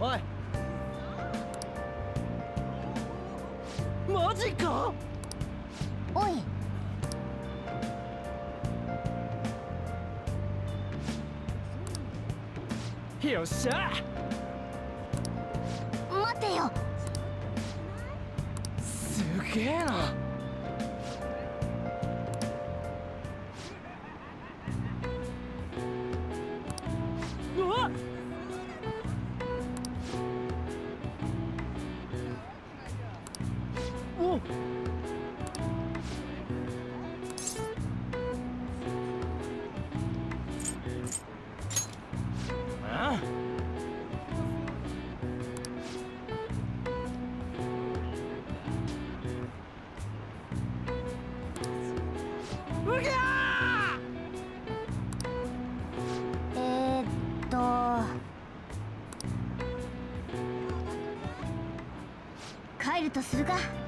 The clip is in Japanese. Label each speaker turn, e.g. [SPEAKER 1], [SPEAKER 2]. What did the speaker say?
[SPEAKER 1] おい。マジか？
[SPEAKER 2] おい。
[SPEAKER 1] よっしゃ。
[SPEAKER 2] 待てよ。
[SPEAKER 1] すげえな
[SPEAKER 2] え、っと。帰るとするか。